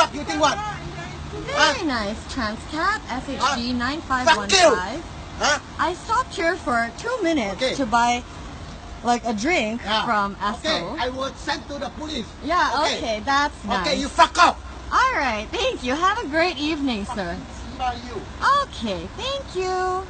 fuck you think what? Very nice. Transcab SHG Fuck you. 9515. Huh? I stopped here for two minutes Okay. to buy like a drink Yeah. from Okay, I will send to the police. Yeah, okay, that's nice. Okay, you fuck up. All right, thank you. Have a great evening, sir. By you. Okay, thank you.